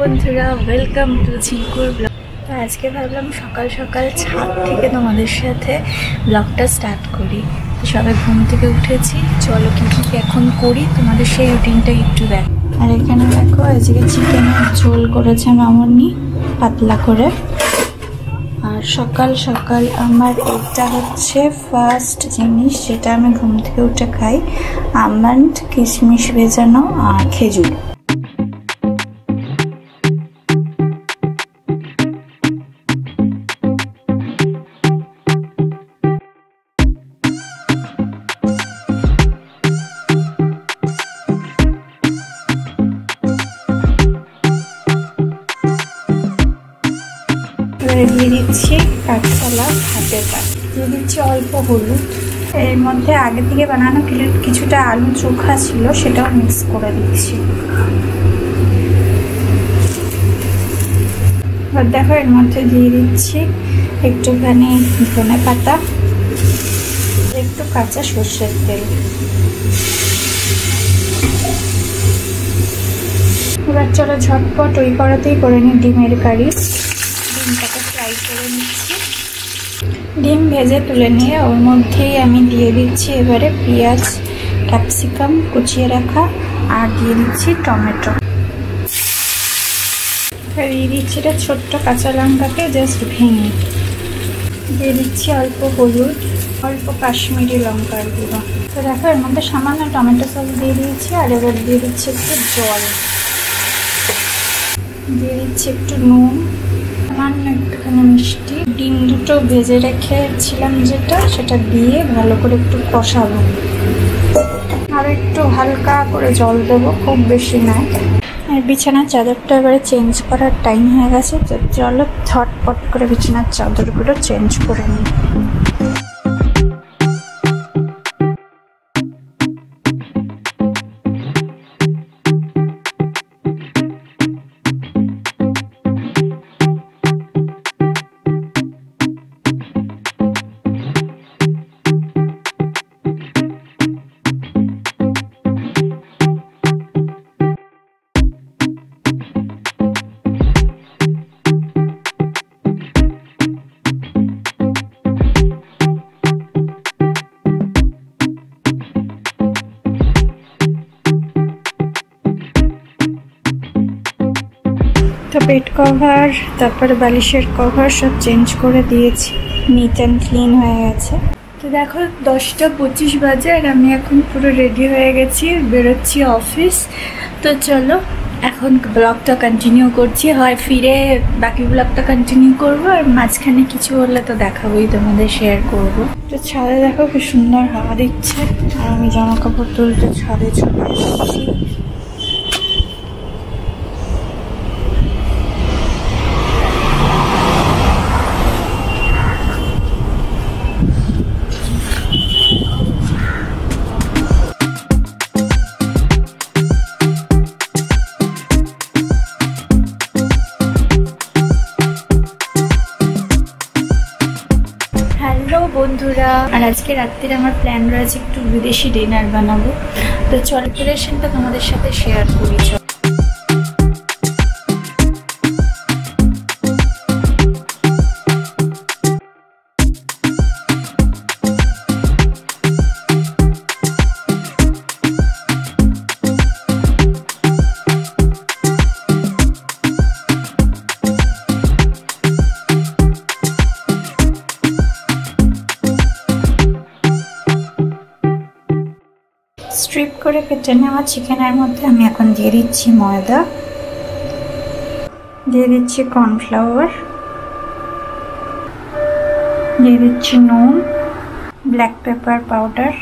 বন্ধুরা welcome to ঝিঙ্কুর blog তো আজকে ভাবলাম সকাল সকাল ছাদ থেকে তোমাদের সাথে ব্লগটা স্টার্ট করি। সবাই ঘুম থেকে উঠেছি, চলো কি কি এখন করি, তোমাদের সেই রুটিনটা একটু দেখ। আর এখানে দেখো, আজকে চিকেনের ঝোল করেছে মামনি, পাতলা করে। আর সকাল সকাল আমার এটা হচ্ছে ফার্স্ট জিনিস, যেটা আমি ঘুম থেকে উঠে খাই। আমন্ড, কিশমিশ ভেজানো আর খেজুর। কাঁচকলা ভাতেটা দিয়ে দিচ্ছি অল্প হলুদ। এর মধ্যে আগে থেকে বানানো কিছুটা আলু চোখা ছিল, সেটাও মিক্স করে দিচ্ছি। এবার দেখো, এর মধ্যে দিয়ে দিচ্ছি একটুখানি ধনে পাতা, একটু কাঁচা সর্ষের তেল। এবার চলো ঝটপট ওই করাতেই করে নিই ডিমের কারি। ডিমটাকে ফ্রাই করে নিচ্ছি। ডিম ভেজে তুলে নিয়ে ওর মধ্যেই আমি দিয়ে দিচ্ছি এবারে পেঁয়াজ, ক্যাপসিকাম কুচিয়ে রাখা আর দিয়ে দিচ্ছি টমেটো। দিয়ে দিচ্ছি এটা ছোট্ট কাঁচা লঙ্কাকে জাস্ট ভেঙে। দিয়ে দিচ্ছি অল্প হলুদ, অল্প কাশ্মীরি লঙ্কার গুঁড়ো। তো দেখো, এর মধ্যে সামান্য টমেটো সস দিয়ে দিয়েছি আর এবার দিয়ে দিচ্ছি একটু জল। দিয়ে দিচ্ছি একটু নুন। সামান্য একটুখানি মিষ্টি। ডিম দুটো ভেজে রেখেছিলাম যেটা, সেটা দিয়ে ভালো করে একটু কষাবো। আর একটু হালকা করে জল দেবো, খুব বেশি নয়। আর বিছানার চাদরটা এবারে চেঞ্জ করার টাইম হয়ে গেছে, তো চলো ছটপট করে বিছানার চাদরগুলো চেঞ্জ করে নিই। বেড কভার তারপরে বালিশের কভার সব চেঞ্জ করে দিয়েছি। নিট অ্যান্ড ক্লিন হয়ে গেছে। তো দেখো, দশটা পঁচিশ বাজে আর আমি এখন পুরো রেডি হয়ে গেছি, বেরোচ্ছি অফিস তো চলো, এখন ব্লগটা কন্টিনিউ করছি। হয় ফিরে বাকি ব্লগটা কন্টিনিউ করব আর মাঝখানে কিছু হলে তো দেখাবোই, তোমাদের শেয়ার করব। তো ছাদে দেখো কি সুন্দর হাওয়া দিচ্ছে। আর আমি জামা কাপড় তুলতে ছাদে চলে এসেছি। বন্ধুরা, আর আজকে রাত্রির আমার প্ল্যান রয়েছে একটু বিদেশি ডিনার বানাবো। তো চল তোমাদের সাথে শেয়ার করি, চল। করে কেটে নেওয়া চিকেনের মধ্যে আমি এখন দিয়ে দিচ্ছি ময়দা। দিয়ে দিচ্ছি কর্নফ্লাওয়ার দিয়ে দিচ্ছি নুন ব্ল্যাক পেপার পাউডার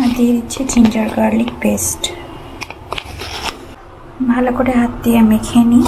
আর দিয়ে দিচ্ছি জিঞ্জার গার্লিক পেস্ট ভালো করে হাত দিয়ে মেখে নিই।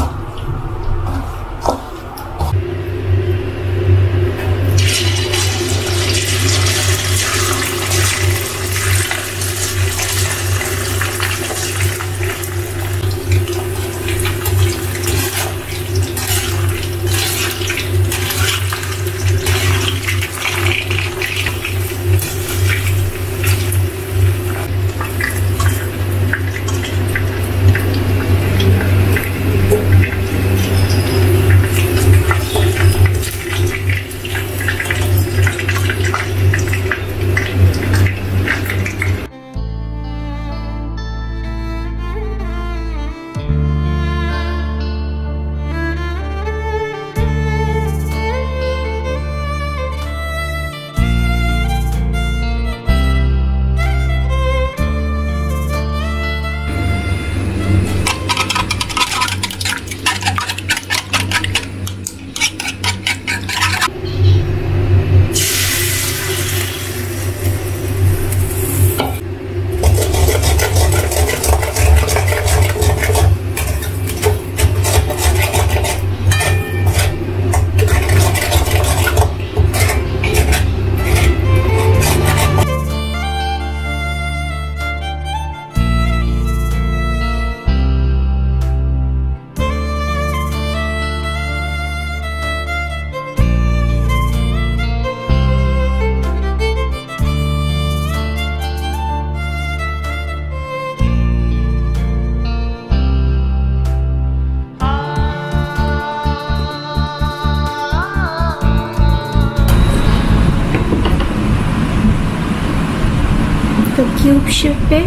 কিউব শেপে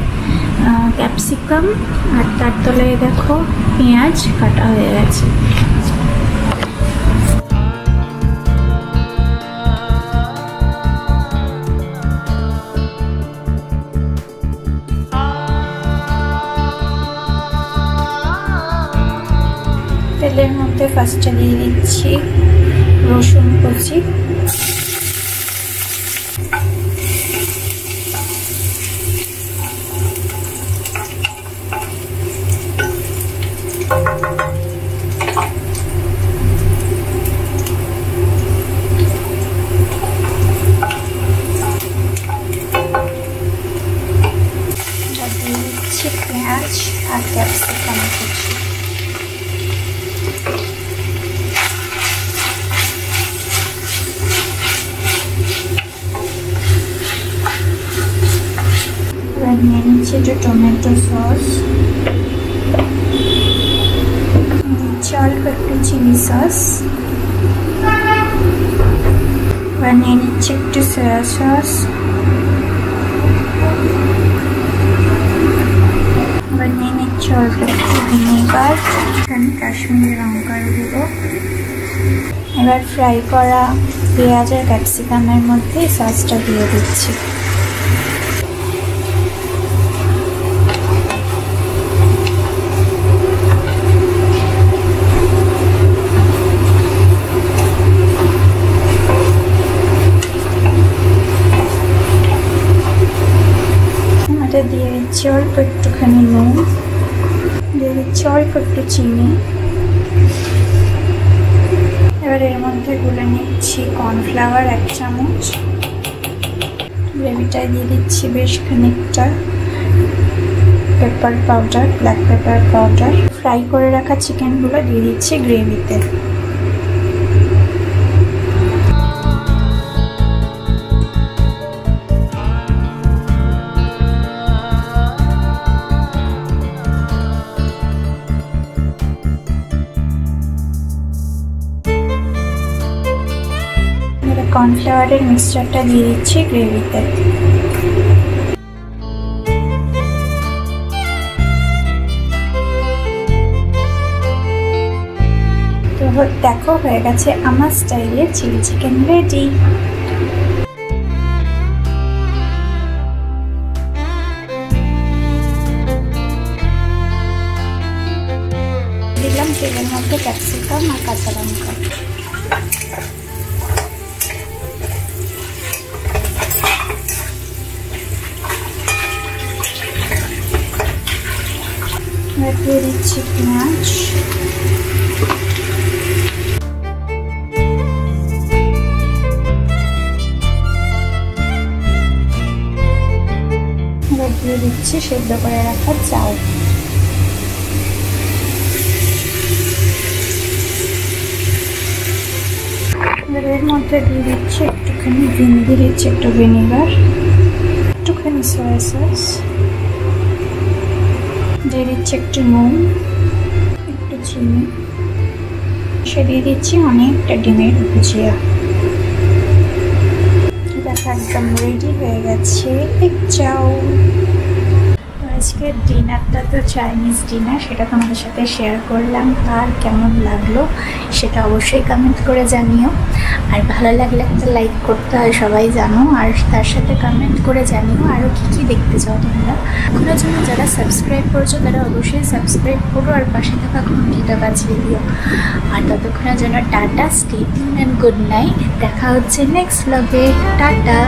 ক্যাপসিকাম, আর তার তলায় দেখো পেঁয়াজ কাটা হয়ে গেছে। তেলের মধ্যে ফার্স্টে দিয়ে দিচ্ছি রসুন কুচি দিয়ে দিচ্ছি পেঁয়াজ আর ক্যাপসিকাম কুচি এবার নিয়ে নিচ্ছি একটু টমেটো সস নিচ্ছি অল্প একটু চিলি সস এবার নিয়ে নিচ্ছি একটু সয়া সস এবার গুঁড়ো এবার ফ্রাই করা পেঁয়াজ আর ক্যাপসিকামের মধ্যে সসটা দিয়ে দিচ্ছি এটা দিয়ে দিচ্ছি অল্প একটুখানি নুন দিয়ে চিনি এবার এর মধ্যে গুলে নিচ্ছি কর্নফ্লাওয়ার এক চামচ। গ্রেভিটায় দিয়ে দিচ্ছি বেশ খানিকটা pepper powder, black pepper powder. Fry করে রাখা চিকেনগুলো দিয়ে দিচ্ছি গ্রেভিতে। কর্নফ্লাওয়ারের মিক্সচারটা দিয়ে দিচ্ছি গ্রেভিতে। তো দেখো, হয়ে গেছে আমার স্টাইলে চিলি চিকেন রেডি। দিলাম তেলের মধ্যে ক্যাপসিকাম আর কাঁচা লঙ্কা। এবার দিয়ে দিচ্ছি পেঁয়াজ। এবার দিয়ে দিচ্ছি সেদ্ধ করে রাখা চাল। এর মধ্যে দিয়ে দিচ্ছি একটুখানি ভিন দিয়ে দিচ্ছি একটু ভিনেগার, একটুখানি সয়া সস দিয়ে দিচ্ছি একটু নুন, একটু চিনি। সে দিয়ে দিচ্ছি অনেকটা ডিমের ভুজিয়া। দেখা একদম রেডি হয়ে গেছে। চাও আজকের ডিনারটা তো চাইনিজ ডিনার সেটা তোমাদের সাথে শেয়ার করলাম। আর কেমন লাগল সেটা অবশ্যই কমেন্ট করে জানিও। আর ভালো লাগলে একটা লাইক করতে হয়, সবাই জানো। আর তার সাথে কমেন্ট করে জানিও আরও কী কী দেখতে চাও তোমরা। এখনও জন্য যারা সাবস্ক্রাইব করছ, তারা অবশ্যই সাবস্ক্রাইব করো আর পাশে থাকা ঘন্টিটা বাজিয়ে দিও। আর ততক্ষণের জন্য tata stay and good night দেখা হচ্ছে নেক্সট ব্লগে টাটা!